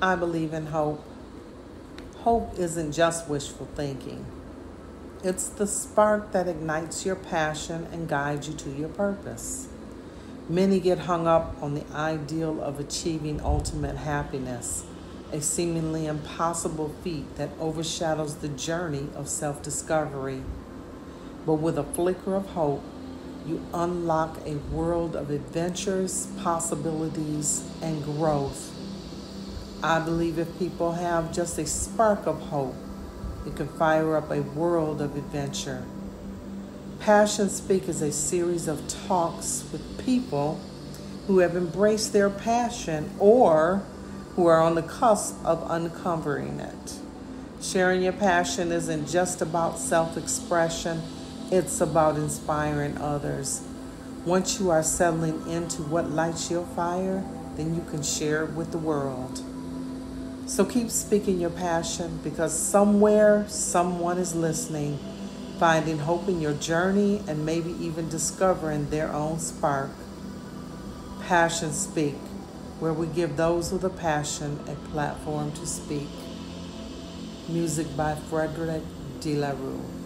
I believe in hope. Hope isn't just wishful thinking. It's the spark that ignites your passion and guides you to your purpose. Many get hung up on the ideal of achieving ultimate happiness, a seemingly impossible feat that overshadows the journey of self discovery. But with a flicker of hope, you unlock a world of adventures, possibilities, and growth. I believe if people have just a spark of hope, it can fire up a world of adventure. Passion Speak is a series of talks with people who have embraced their passion or who are on the cusp of uncovering it. Sharing your passion isn't just about self expression, it's about inspiring others. Once you are settling into what lights your fire, then you can share it with the world. So keep speaking your passion because somewhere someone is listening finding hope in your journey, and maybe even discovering their own spark. Passion Speak, where we give those with a passion a platform to speak. Music by Frederick De La Rue.